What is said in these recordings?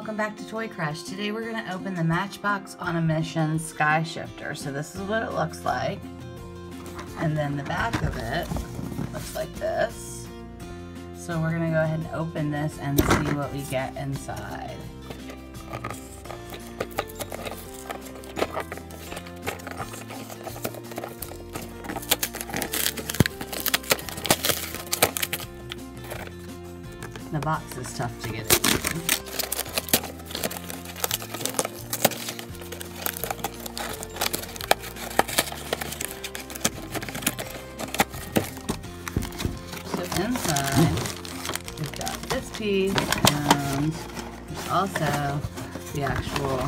welcome back to ToyCrushed. Today we're going to open the Matchbox on a Mission Sky Shifter. So this is what it looks like. And then the back of it looks like this. So we're going to go ahead and open this and see what we get inside. The box is tough to get into. Inside, we've got this piece and there's also the actual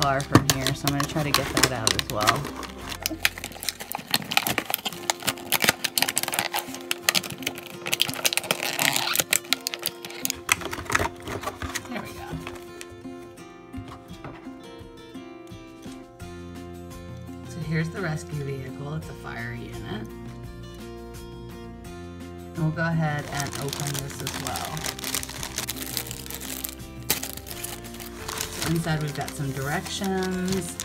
car from here. So I'm going to try to get that out as well. There we go. So here's the rescue vehicle. It's a fire unit. And we'll go ahead and open this as well. So inside we've got some directions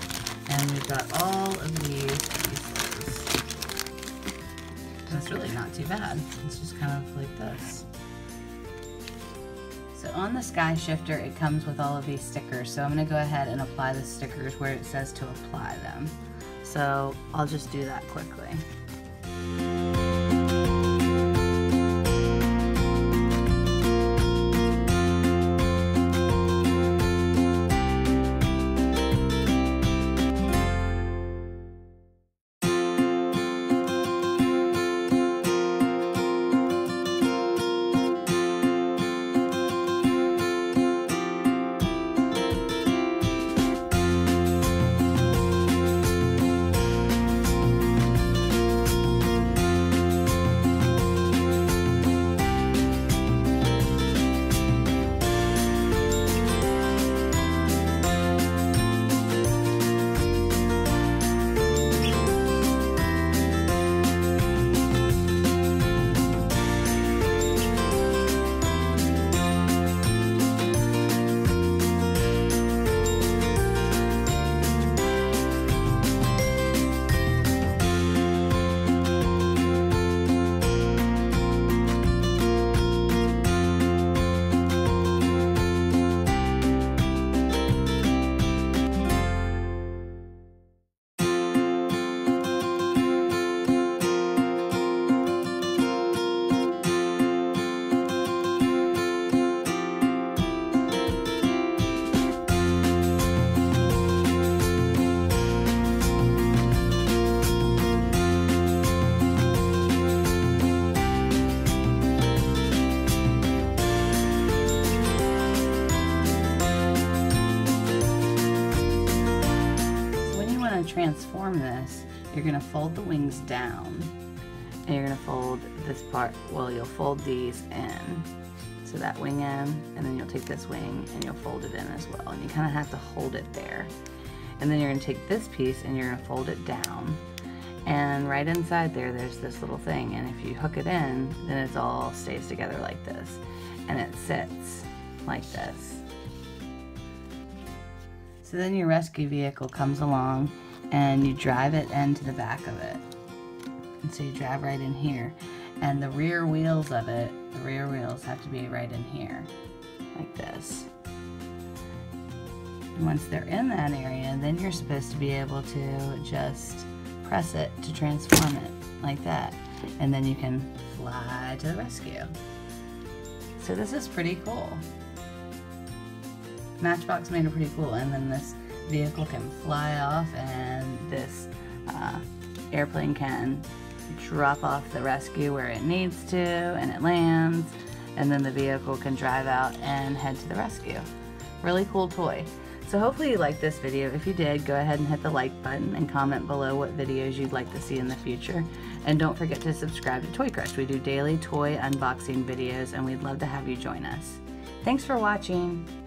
and we've got all of these pieces. And it's really not too bad. It's just kind of like this. So on the Sky Shifter it comes with all of these stickers. So I'm going to go ahead and apply the stickers where it says to apply them. So I'll just do that quickly. Transform this, you're going to fold the wings down and you're going to fold this part, well you'll fold these in. So that wing in and then you'll take this wing and you'll fold it in as well. And you kind of have to hold it there. And then you're going to take this piece and you're going to fold it down. And right inside there, there's this little thing. And if you hook it in, then it all stays together like this. And it sits like this. So then your rescue vehicle comes along and you drive it into the back of it. And so you drive right in here. And the rear wheels of it, the rear wheels have to be right in here, like this. And once they're in that area, then you're supposed to be able to just press it to transform it, like that. And then you can fly to the rescue. So this is pretty cool. Matchbox made it pretty cool. And then this vehicle can fly off and this uh, airplane can drop off the rescue where it needs to and it lands and then the vehicle can drive out and head to the rescue. Really cool toy. So hopefully you liked this video. If you did, go ahead and hit the like button and comment below what videos you'd like to see in the future. And don't forget to subscribe to ToyCrushed. We do daily toy unboxing videos and we'd love to have you join us. Thanks for watching.